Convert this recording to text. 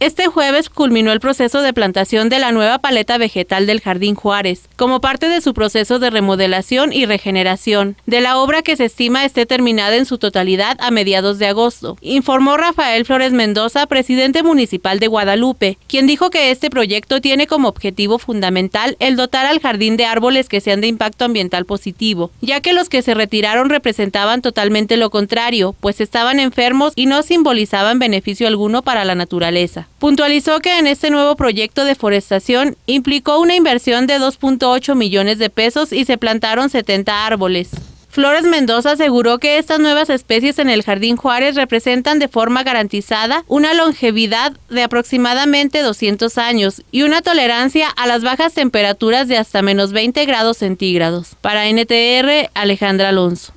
Este jueves culminó el proceso de plantación de la nueva paleta vegetal del Jardín Juárez, como parte de su proceso de remodelación y regeneración, de la obra que se estima esté terminada en su totalidad a mediados de agosto, informó Rafael Flores Mendoza, presidente municipal de Guadalupe, quien dijo que este proyecto tiene como objetivo fundamental el dotar al jardín de árboles que sean de impacto ambiental positivo, ya que los que se retiraron representaban totalmente lo contrario, pues estaban enfermos y no simbolizaban beneficio alguno para la naturaleza. Puntualizó que en este nuevo proyecto de forestación implicó una inversión de 2.8 millones de pesos y se plantaron 70 árboles. Flores Mendoza aseguró que estas nuevas especies en el Jardín Juárez representan de forma garantizada una longevidad de aproximadamente 200 años y una tolerancia a las bajas temperaturas de hasta menos 20 grados centígrados. Para NTR, Alejandra Alonso.